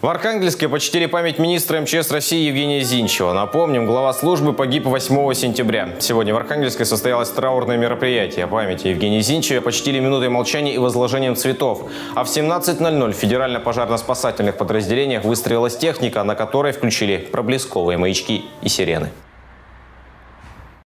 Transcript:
В Архангельске почтили память министра МЧС России Евгения Зинчева. Напомним, глава службы погиб 8 сентября. Сегодня в Архангельске состоялось траурное мероприятие. Памяти Евгения Зинчева почтили минутой молчания и возложением цветов. А в 17.00 в федерально-пожарно-спасательных подразделениях выстроилась техника, на которой включили проблесковые маячки и сирены.